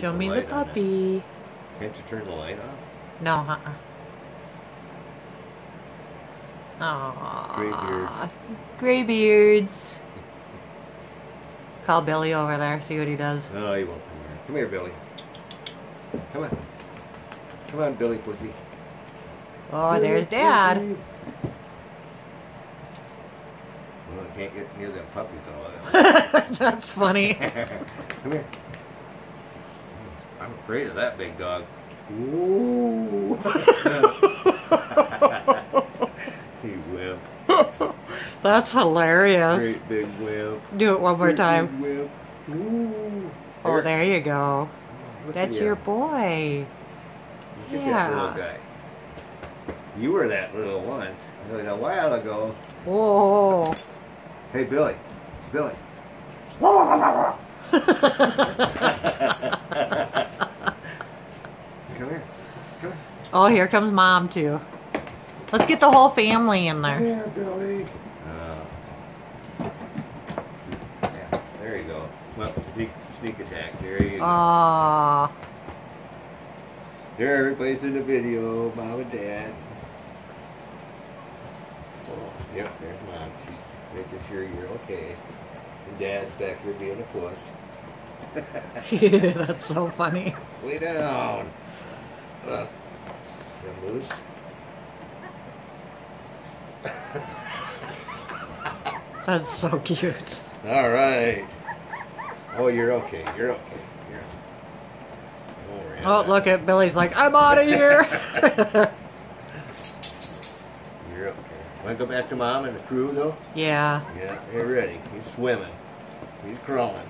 Show the me the puppy. Can't you turn the light off? No, uh-uh. Aww. Graybeards. Graybeards. Call Billy over there, see what he does. No, he won't come here. Come here, Billy. Come on. Come on, Billy Pussy. Oh, Billy there's Dad. Well, I can't get near them puppies all that. That's funny. Come here. I'm afraid of that big dog. Ooh. he will. That's hilarious. Great big wimp. Do it one more Great time. big wimp. Ooh. Oh, there you go. Oh, look That's your him. boy. Look at that little guy. You were that little once. It was a while ago. Whoa. Hey, Billy. Billy. Come here. Come here. Oh, here comes mom too. Let's get the whole family in Come there. here, Billy. Uh, yeah, there you go. Well, sneak, sneak attack. There you go. Aww. There, everybody's in the video. Mom and Dad. Oh, yep, there's Mom. She's making sure you're okay. And Dad's back here being a puss. That's so funny. Lay down. Uh, the moose. That's so cute. All right. Oh, you're okay. You're okay. You're worry Oh, look at Billy's like, I'm out of here. You're okay. Want to go back to Mom and the crew, though? yeah. Yeah, you're ready. He's swimming. He's crawling.